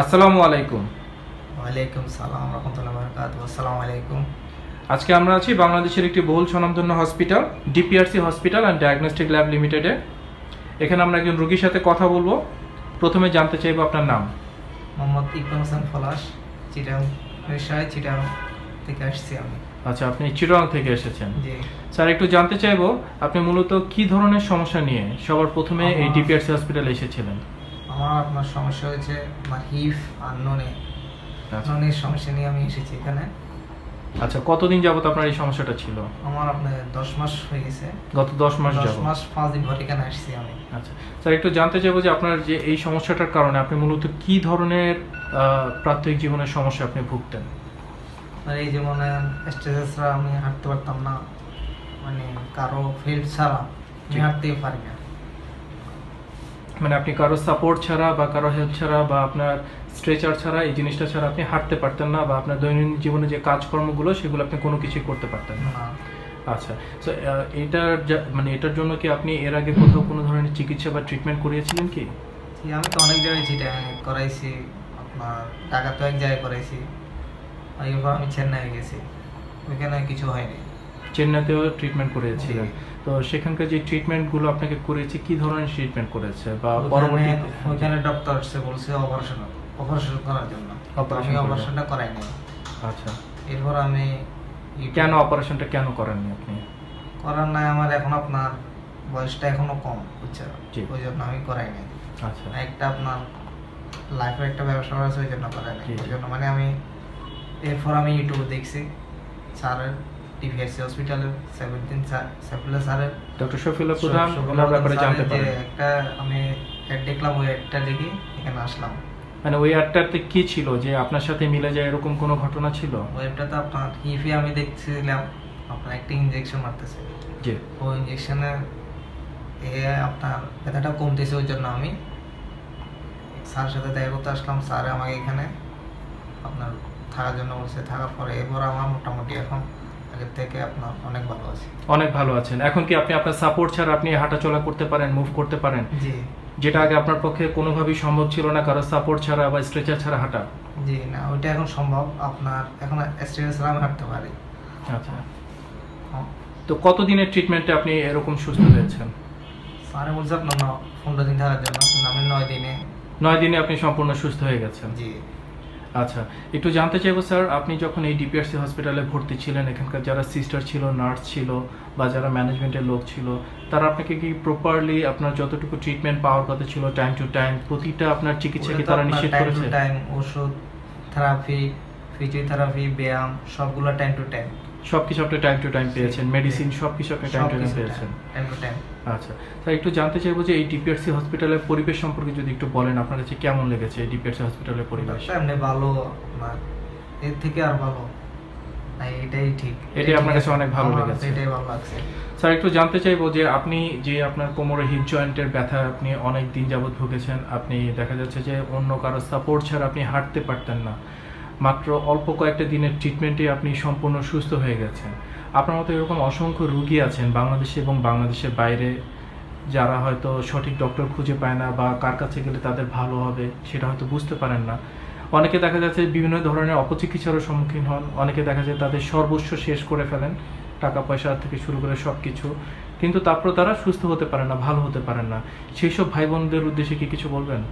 আসসালামু আলাইকুম। ওয়ালাইকুম সালাম রহমতুল্লাহ বরকাত আসসালামু আলাইকুম। আজকে আমরা আছি বাংলাদেশের একটি বহুল স্বনামধন্য hospital DPRC hospital and diagnostic lab লিমিটেডে এখানে আমরা একজন রোগীর সাথে কথা বলব। প্রথমে জানতে চাইব আপনার নাম। মোহাম্মদ ইকবাল হোসেন ফলাস চিটাং রিসায় চিটাং থেকে আসছি আমি। আচ্ছা আপনি চিরং থেকে এসেছেন। স্যার একটু জানতে চাইব আপনি মূলত কি ধরনের সমস্যা নিয়ে সবার প্রথমে এই ডিপিআরসি হসপিটালে এসেছিলেন? আমার আপনার সমস্যা হয়েছে আমার হিফ আর ননে ননের সমস্যা নিয়ে আমি এসেছি এখানে। আচ্ছা কতদিন যাবত আপনার এই সমস্যাটা ছিল? আমার আপনার দশ মাস হয়ে গেছে। গত দশ মাস দশ মাস পাঁচ দিন পর এখানে আসছি আমি। আচ্ছা। স্যার একটু জানতে চাইব যে আপনার যে এই সমস্যাটার কারণে আপনি মূলত কি ধরনের প্রাত্যহিক জীবনের সমস্যা আপনি ভুগতেন? আর এই যেমন স্টেজে ছাড়া আমি হাঁটতে পারতাম না। মানে কারও ফিল্ড ছাড়া আমি হাঁটতেই পারি না। মানে আপনি কারও সাপোর্ট ছাড়া বা কারও হেল্প ছাড়া বা আপনার স্ট্রেচার ছাড়া এই জিনিসটা ছাড়া আপনি হাঁটতে পারতেন না বা আপনার দৈনন্দিন জীবনে যে কাজকর্মগুলো সেগুলো আপনি কোনো কিছুই করতে পারতেন না। না আচ্ছা তো এটার যা- মানে এটার জন্য কি আপনি এর আগে কোথাও কোনো ধরনের চিকিৎসা বা ট্রিটমেন্ট করিয়েছিলেন কি? আমি তো অনেক জায়গায় চিটা করাইছি আপনার টাকা তো এক জায়গায় করাইছি। এরপর আমি চেন্নাই গেছি ওইখানে কিছু হয়নি। চেন্নাইতেও ট্রিটমেন্ট করিয়েছিলেন জি। তো সেখানকার যে ট্রিটমেন্টগুলো আপনাকে করেছে কি ধরনের ট্রিটমেন্ট করেছে? বা পরবর্তী ওইখানে ডক্টর সে বলছে অপারেশন অপারেশন করার জন্য। আমি করবেন। অপারেশনটা করাইনি আচ্ছা। এরপর আমি কেন অপারেশনটা কেন করেননি আপনি? করার নাই আমার এখন আপনার বয়সটা এখনও কম বুঝছেন। ওই জন্য আমি করাইনি আচ্ছা। একটা আপনার লাইফের একটা ব্যবসা আছে ওই জন্য করাইনি। ওই জন্য মানে আমি এরপর আমি ইউটিউব দেখছি। স্যারের টিভিএসসি হসপিটালের সেভেন্টিন সাইফুল্লাহ স্যারের ডক্টর শফিউল্লাহ প্রধান ওনার ব্যাপারে জানতে যে পারেন একটা আমি অ্যাড দেখলাম ওই অ্যাডটা দেখি এখানে আসলাম। মানে ওই অ্যাডটাতে কি ছিল? যে আপনার সাথে মিলে যায় এরকম কোনো ঘটনা ছিল? ওয়েবটাতে আপনার হিফে আমি দেখছিলাম আপনার একটা ইনজেকশন মারতেছে। জি। ওই ইনজেকশনে এ আপনার ব্যথাটা কমতেছে ওই জন্য আমি স্যারের সাথে দেখা করতে আসলাম স্যার আমাকে এখানে আপনার থাকার জন্য বলছে থাকার পরে এরপর আমার মোটামুটি এখন আগের থেকে আপনার অনেক ভালো আছে। অনেক ভালো আছেন। এখন কি আপনি আপনার সাপোর্ট ছাড়া আপনি হাঁটাচলা করতে পারেন মুভ করতে পারেন? জি। যেটা আগে আপনার পক্ষে কোনোভাবেই সম্ভব ছিল না কারও সাপোর্ট ছাড়া বা স্ট্রেচার ছাড়া হাঁটা। জি না ওইটা এখন সম্ভব। আপনার এখন স্ট্রেস আমি হাঁটতে পারি। আচ্ছা। তো কতদিনের ট্রিটমেন্টে আপনি এরকম সুস্থ হয়েছেন? স্যারে বলছে আপনার পনেরো দিন থাকার জন্য আমি নয় দিনে নয় দিনে আপনি সম্পূর্ণ সুস্থ হয়ে গেছেন। জি। আচ্ছা একটু জানতে চাইব স্যার আপনি যখন এই ডিপিআরসি হসপিটালে ভর্তি ছিলেন এখানকার যারা সিস্টার ছিল নার্স ছিল বা যারা ম্যানেজমেন্টের লোক ছিল তারা আপনাকে কি প্রপারলি আপনার যতটুকু ট্রিটমেন্ট পাওয়ার কথা ছিল টাইম টু টাইম প্রতিটা আপনার চিকিৎসা কি তারা নিশ্চিত করেছে? টাইম ওষুধ থেরাপি ফিজিওথেরাপি ব্যায়াম সবগুলো টাইম টু টাইম সবকিছু আপনি টাইম টু টাইম পেয়েছেন মেডিসিন সবকিছু আপনি টাইম টু টাইম পেয়েছেন। টাইম টু টাইম আচ্ছা স্যার একটু জানতে চাইব যে এই ডিপিআরসি হসপিটালের পরিবেশ সম্পর্কে যদি একটু বলেন আপনার কাছে কেমন লেগেছে এই ডিপিআরসি হসপিটালের পরিবেশ? এমনি ভালো আপনার এর থেকে আর ভালো। এটাই ঠিক। এটাই আপনার কাছে অনেক ভালো লেগেছে। এটাই ভালো লাগছে। স্যার একটু জানতে চাইব যে আপনি যে আপনার কোমরে হিপ জয়েন্টের ব্যথা আপনি অনেক দিন যাবৎ ভুগেছেন আপনি দেখা যাচ্ছে যে অন্য কারও সাপোর্ট ছাড়া আপনি হাঁটতে পারতেন না। মাত্র অল্প কয়েকটা দিনের ট্রিটমেন্টে আপনি সম্পূর্ণ সুস্থ হয়ে গেছেন। আপনার মতো এরকম অসংখ্য রুগী আছেন বাংলাদেশে এবং বাংলাদেশের বাইরে যারা হয়তো সঠিক ডক্টর খুঁজে পায় না বা কার কাছে গেলে তাদের ভালো হবে সেটা হয়তো বুঝতে পারেন না। অনেকে দেখা যাচ্ছে বিভিন্ন ধরনের অপচিকিৎসারও সম্মুখীন হন অনেকে দেখা যায় তাদের সর্বস্ব শেষ করে ফেলেন টাকা পয়সা থেকে শুরু করে সব কিছু কিন্তু তারপর তারা সুস্থ হতে পারে না ভালো হতে পারেন না। সেই সব ভাই বোনদের উদ্দেশ্যে কি কিছু বলবেন?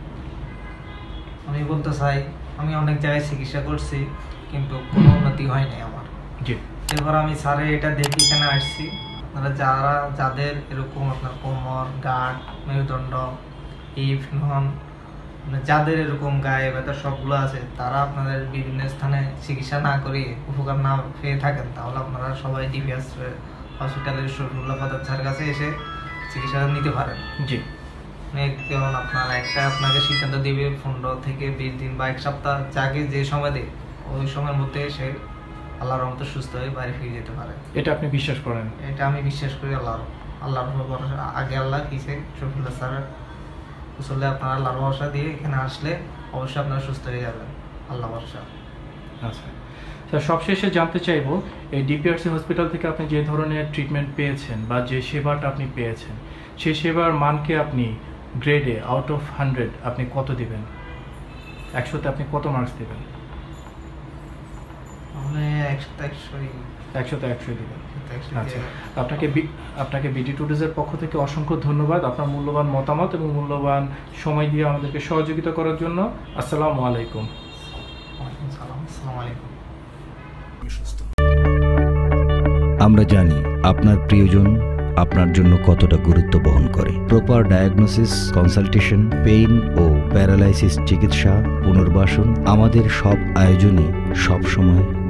আমি বলতে চাই আমি অনেক জায়গায় চিকিৎসা করছি কিন্তু কোনো উন্নতি হয়নি আমার। জি। এরপর আমি স্যারে এটা দেখি এখানে আসছি। আপনারা যারা যাদের এরকম আপনার কোমর গাঁট মেরুদণ্ড ইফ নন মানে যাদের এরকম গায়ে ব্যথা সবগুলো আছে তারা আপনাদের বিভিন্ন স্থানে চিকিৎসা না করে উপকার না পেয়ে থাকেন তাহলে আপনারা সবাই ডিপিএস হসপিটালের শরীরুল্লাহ পদার্থ স্যারের কাছে এসে চিকিৎসা নিতে পারেন। জি। মানে যেমন আপনার একটা আপনাকে সিদ্ধান্ত দিবে পনেরো থেকে বিশ দিন বা এক সপ্তাহ যাকে যে সময় দেয় ওই সময়ের মধ্যে সে আল্লাহর রহমতে সুস্থ হয়ে বাড়ি ফিরে যেতে পারে। এটা আপনি বিশ্বাস করেন? এটা আমি বিশ্বাস করি আল্লাহর আল্লাহর উপর আগে আল্লাহ কিসে শফিউল্লাহ স্যারের আসলে আপনার আল্লাহর ভরসা দিয়ে এখানে আসলে অবশ্যই আপনারা সুস্থ হয়ে যাবেন। আল্লাহ ভরসা। আচ্ছা। স্যার সবশেষে জানতে চাইব এই ডিপিআরসি হসপিটাল থেকে আপনি যে ধরনের ট্রিটমেন্ট পেয়েছেন বা যে সেবাটা আপনি পেয়েছেন সেই সেবার মানকে আপনি গ্রেডে আউট অফ হান্ড্রেড আপনি কত দিবেন? একশোতে আপনি কত মার্কস দেবেন? একশো একশোতে একশোই দেবেন। আচ্ছা। আপনাকে বি- আপনাকে বিডি টুডেজের পক্ষ থেকে অসংখ্য ধন্যবাদ আপনার মূল্যবান মতামত এবং মূল্যবান সময় দিয়ে আমাদেরকে সহযোগিতা করার জন্য। আসসালামু আলাইকুম। আমরা জানি আপনার প্রিয়জন আপনার জন্য কতটা গুরুত্ব বহন করে। প্রপার ডায়াগনোসিস কনসালটেশন পেইন ও প্যারালাইসিস চিকিৎসা পুনর্বাসন আমাদের সব আয়োজনে সব সময়